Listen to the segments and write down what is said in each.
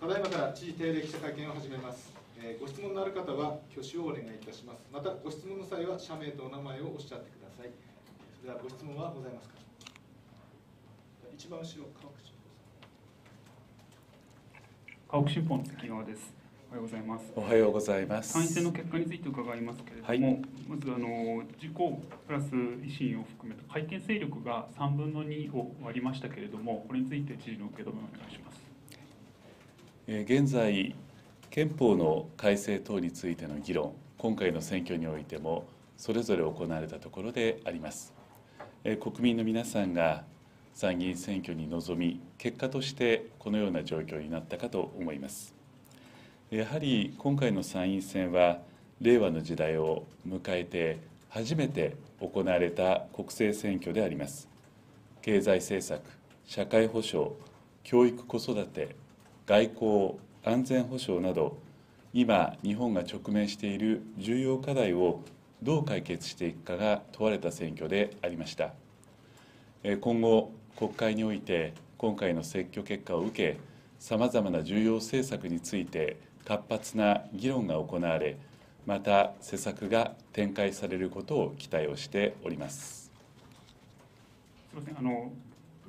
ただいまから知事定例記者会見を始めます。えーご質問のある方は挙手をお願いいたします。またご質問の際は社名とお名前をおっしゃってください。それではご質問はございますか？一番後ろ川口川北新報の関川です。おはようございます。おはようございます。参院選の結果について伺いますけれども、まずあの自公プラス維新を含めた改憲勢力が3分の2を割りましたけれども、これについて知事の受け止めをお願いします。現在、憲法の改正等についての議論、今回の選挙においても、それぞれ行われたところであります。国民の皆さんが参議院選挙に臨み、結果としてこのような状況になったかと思います。やはり今回の参院選は、令和の時代を迎えて、初めて行われた国政選挙であります。経済政策、社会保障、教育子育て、外交、安全保障など、今、日本が直面している重要課題をどう解決していくかが問われた選挙でありました。今後、国会において、今回の選挙結果を受け、さまざまな重要政策について、活発な議論が行われ、また施策が展開されることを期待をしております。すみません。あの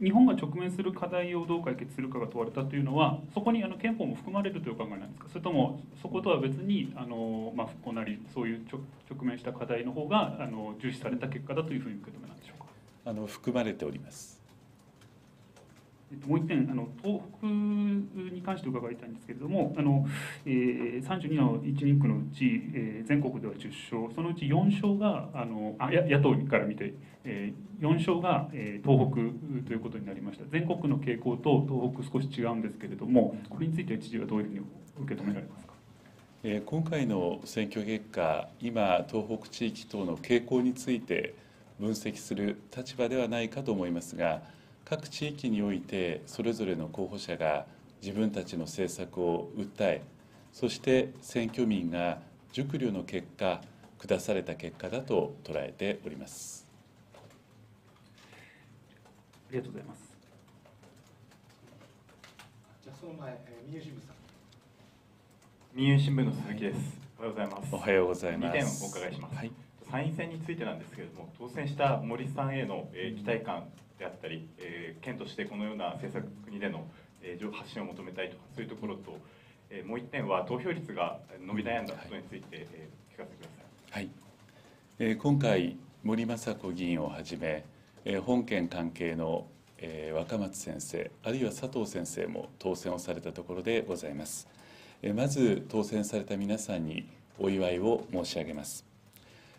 日本が直面する課題をどう解決するかが問われたというのは、そこにあの憲法も含まれるという考えなんですか？それともそことは別にあのまあ復興なりそういう直面した課題の方があの重視された結果だというふうに受け止めなんでしょうか？あの含まれております。えっともう一点あの東北に関して伺いたいんですけれどもあの、えー、32の1人区のうち、えー全国では10勝そのうち4勝があのあ野党から見て、えー、4勝が、えー東北ということになりました全国の傾向と東北少し違うんですけれどもこれについて知事はどういうふうに受け止められますか？えー今回の選挙結果、今、東北地域等の傾向について分析する立場ではないかと思いますが、各地域において、それぞれの候補者が自分たちの政策を訴え、そして選挙民が熟慮の結果、下された結果だと捉えております。ありがとうございます。じゃあその前、えー、民友新聞さん。民営新聞の鈴木です。おはようございます。おはようございます。二点お伺いします。はい参院選についてなんですけれども、当選した森さんへの、え期待感であったり、えー県としてこのような政策国での、えー発信を求めたいと、そういうところと、えーもう一点は投票率が伸び悩んだことについて、えー聞かせてください。はい、えー今回、森雅子議員をはじめ、えー本件関係の、えー若松先生、あるいは佐藤先生も当選をされたところでございます。えまず、当選された皆さんにお祝いを申し上げます。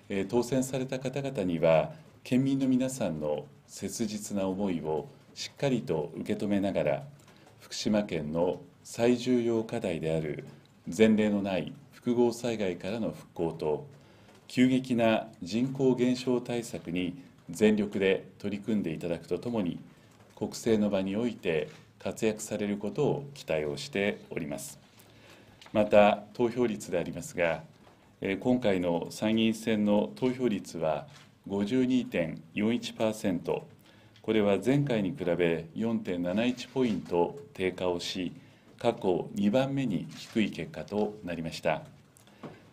え当選された方々には、県民の皆さんの切実な思いをしっかりと受け止めながら、福島県の最重要課題である前例のない複合災害からの復興と、急激な人口減少対策に全力で取り組んでいただくとともに、国政の場において活躍されることを期待をしております。また、投票率でありますが、今回の参議院選の投票率は52.41%、これは前回に比べ4.71ポイント低下をし、過去2番目に低い結果となりました。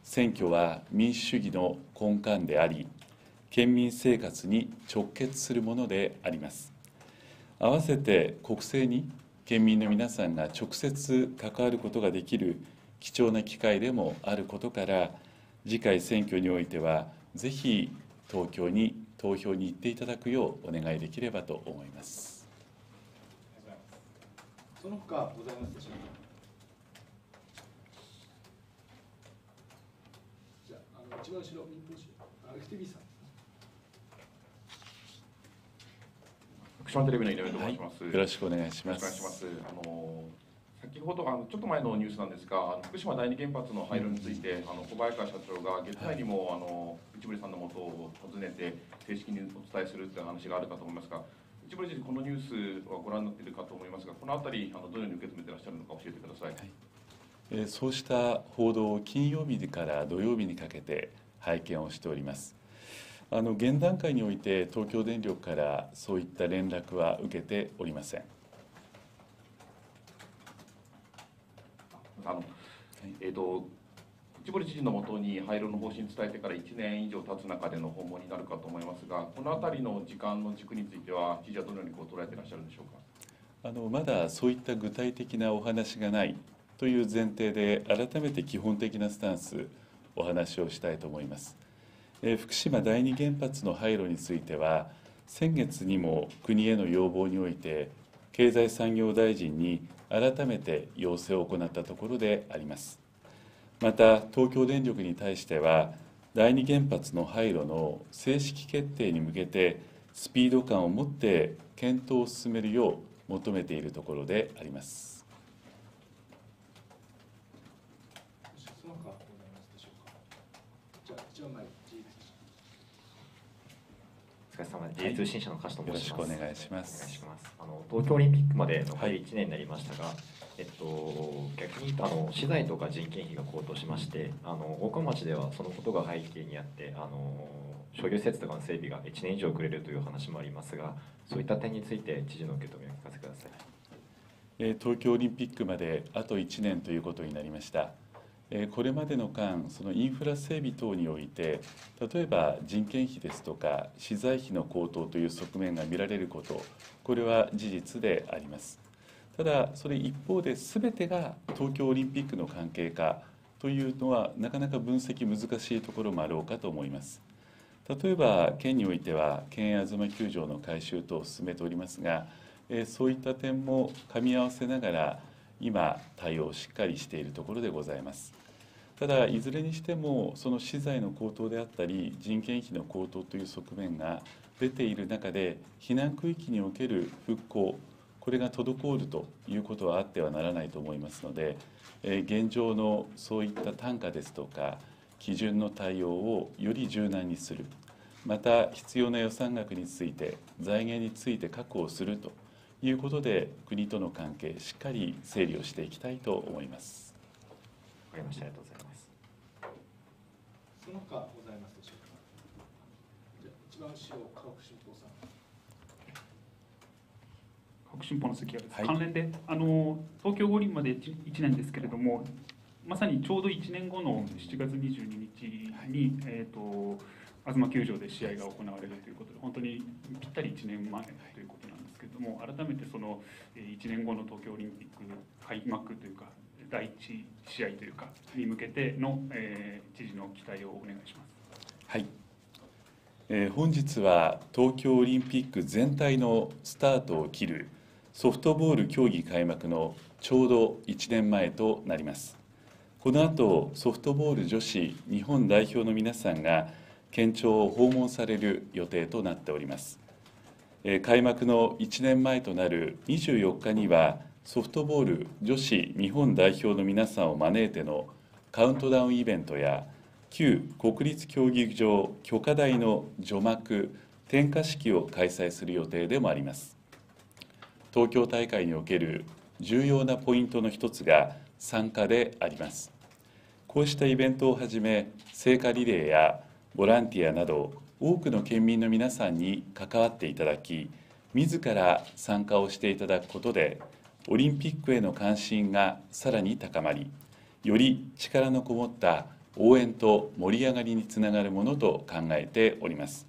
選挙は民主主義の根幹であり、県民生活に直結するものであります。合わせて国政に県民の皆さんが直接関わることができる貴重な機会でもあることから、次回選挙においては、ぜひ東京に投票に行っていただくようお願いできればと思います。その他ございますでしょうか？じゃあ、あの一番後ろ、民放紙、あ FTV さん。福島テレビの井上と申します。よろしくお願いします。よろしくお願いします。あの先ほどあのちょっと前のニュースなんですが、福島第二原発の廃炉について、あの小早川社長が月内にも、あの内堀さんのもとを訪ねて正式にお伝えするという話があるかと思いますが、内堀知事このニュースはご覧になっているかと思いますが、このあたりあのどのように受け止めていらっしゃるのか教えてください。えーそうした報道を金曜日から土曜日にかけて拝見をしております。あの現段階において東京電力からそういった連絡は受けておりません。あの、えーと内堀知事のもとに廃炉の方針伝えてから1年以上経つ中での訪問になるかと思いますが、このあたりの時間の軸については、知事はどのようにこう捉えていらっしゃるんでしょうか？あのまだそういった具体的なお話がないという前提で改めて基本的なスタンスお話をしたいと思います。え福島第二原発の廃炉については先月にも国への要望において経済産業大臣に改めて要請を行ったところであります。また東京電力に対しては第二原発の廃炉の正式決定に向けてスピード感を持って検討を進めるよう求めているところであります。じゃあ一応前、様です。通信社の歌手と申します。よろしくお願いしますお願いします。あの東京オリンピックまで残り1年になりましたが、えっと逆に言うとあの資材とか人件費が高騰しまして、あの大川町ではそのことが背景にあって、あの商業施設とかの整備が1年以上遅れるという話もありますが、そういった点について知事の受け止めを聞かせてください。えー東京オリンピックまであと1年ということになりました。これまでの間、そのインフラ整備等において、例えば人件費ですとか、資材費の高騰という側面が見られること、これは事実であります。ただ、それ一方で、すべてが東京オリンピックの関係かというのは、なかなか分析難しいところもあろうかと思います。例えば、県においては、県営東球場の改修等を進めておりますが、そういった点も噛み合わせながら、今、対応をしっかりしているところでございます。ただ、いずれにしても、その資材の高騰であったり、人件費の高騰という側面が出ている中で、避難区域における復興、これが滞るということはあってはならないと思いますので、現状のそういった単価ですとか、基準の対応をより柔軟にする、また必要な予算額について、財源について確保するということで、国との関係、しっかり整理をしていきたいと思います。わかりました。ありがとうございます。その他ございますでしょうか。じゃあ一番後ろ、科学新報さん。革新報の関谷です、はい関連であの東京五輪まで 1, 年ですけれどもまさにちょうど1年後の7月22日に、えー、と東球場で試合が行われるということで本当にぴったり1年前ということなんですども改めてその1年後の東京オリンピック開幕というか第一試合というかに向けての、えー知事の期待をお願いします。はい、えー本日は東京オリンピック全体のスタートを切るソフトボール競技開幕のちょうど1年前となります。この後ソフトボール女子日本代表の皆さんが県庁を訪問される予定となっております。開幕の1年前となる24日にはソフトボール女子日本代表の皆さんを招いてのカウントダウンイベントや旧国立競技場許可台の除幕点火式を開催する予定でもあります。東京大会における重要なポイントの一つが参加であります。こうしたイベントをはじめ聖火リレーやボランティアなど多くの県民の皆さんに関わっていただき自ら参加をしていただくことでオリンピックへの関心がさらに高まりより力のこもった応援と盛り上がりにつながるものと考えております。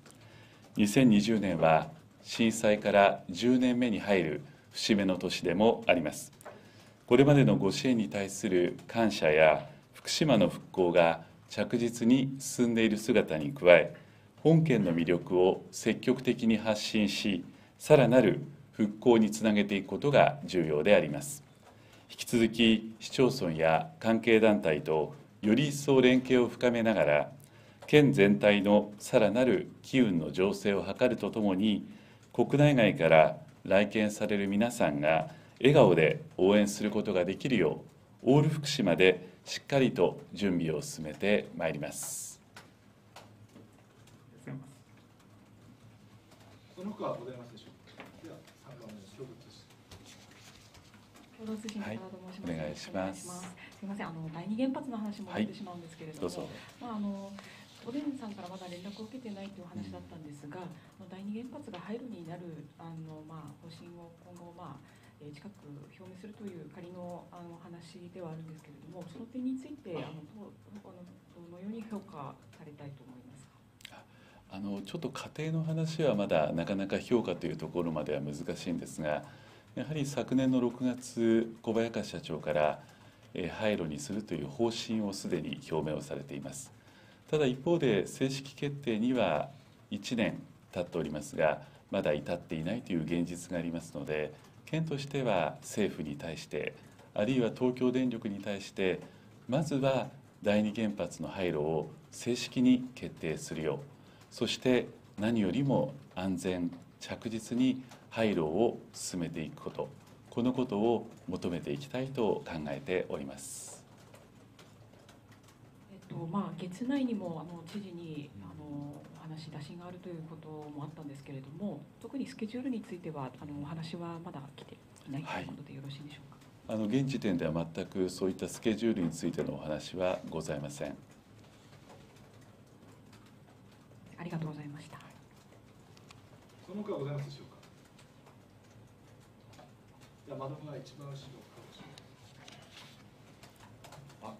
2020年は震災から10年目に入る節目の年でもあります。これまでのご支援に対する感謝や福島の復興が着実に進んでいる姿に加え本県の魅力を積極的に発信しさらなる復興につなげていくことが重要であります。引き続き市町村や関係団体とより一層連携を深めながら県全体のさらなる機運の醸成を図るとともに国内外から来県される皆さんが笑顔で応援することができるようオール福島でしっかりと準備を進めてまいりますありがとうございますその他ございますでしょうか。では三番目の教物です。共同通信はいからと申します。お願いしますすみません、あの第二原発の話もはい出てしまうんですけれども、どうぞまああのおでんさんからまだ連絡を受けてないというお話だったんですが、あの第二原発が廃炉になるあのまあ方針を今後まあえー近く表明するという仮のあの話ではあるんですけれども、その点についてあのどうあのどのように評価されたいと思いますか？あのちょっと家庭の話はまだなかなか評価というところまでは難しいんですがやはり昨年の6月小早川社長から廃炉にするという方針をすでに表明をされています。ただ一方で正式決定には1年経っておりますがまだ至っていないという現実がありますので県としては政府に対してあるいは東京電力に対してまずは第二原発の廃炉を正式に決定するようそして何よりも安全着実に廃炉を進めていくこと。このことを求めていきたいと考えております。えっとまあ月内にもあの知事にあのお話打診があるということもあったんですけれども、特にスケジュールについてはあのお話はまだ来ていないということでよろしいでしょうか？あの現時点では全くそういったスケジュールについてのお話はございませんありがとうございました。その他ございますでしょうか？じゃあ、窓が一番後ろ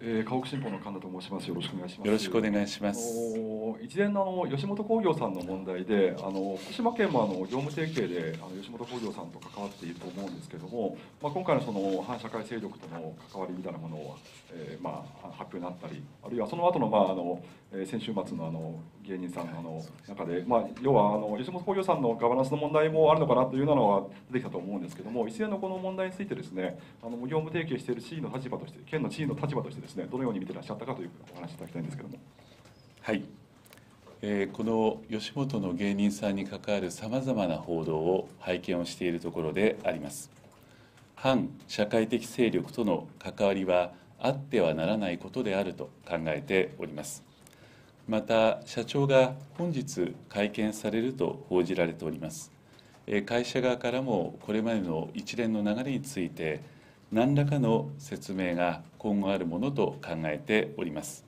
えー、家屋新報の神田と申します。よろしくお願いします。よろしくお願いしまあすの一連のあの吉本興業さんの問題で、あの福島県もあの業務提携であの吉本興業さんと関わっていると思うんですけども、まあ、今回のその反社会勢力との関わりみたいなものを、えーまあ、発表になったり、あるいはその後のまああの、え先週末のあの芸人さんの中で、まあ、要はあの吉本興業さんのガバナンスの問題もあるのかなというようなのは出てきたと思うんですけども、一連のこの問題についてですね、あの業務提携している地位の立場として、県の地位の立場としてですね、どのように見てらっしゃったかというお話いただきたいんですけども。はい、えーこの吉本の芸人さんに関わるさまざまな報道を拝見をしているところであります。反社会的勢力との関わりはあってはならないことであると考えております。また社長が本日会見されると報じられております。会社側からもこれまでの一連の流れについて何らかの説明が今後あるものと考えております。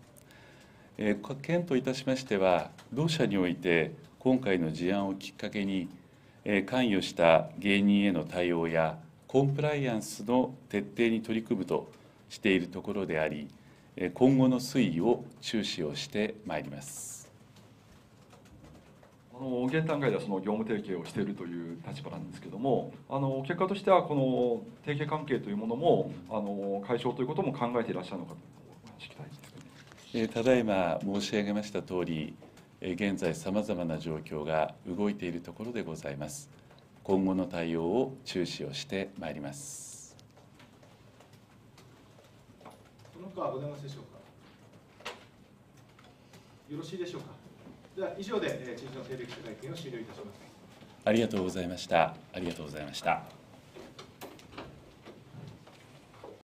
県といたしましては、同社において今回の事案をきっかけに、関与した芸人への対応やコンプライアンスの徹底に取り組むとしているところであり、今後の推移を注視をしてまいります。あの現段階ではその業務提携をしているという立場なんですけども、あの結果としてはこの提携関係というものもあの解消ということも考えていらっしゃるのかとお話聞きたいですけど。えーただいま申し上げました通り、えー現在さまざまな状況が動いているところでございます。今後の対応を注視をしてまいります。その他はございますでしょうか。よろしいでしょうか。では、以上で、えー知事の定例記者会見を終了いたします。ありがとうございました。ありがとうございました。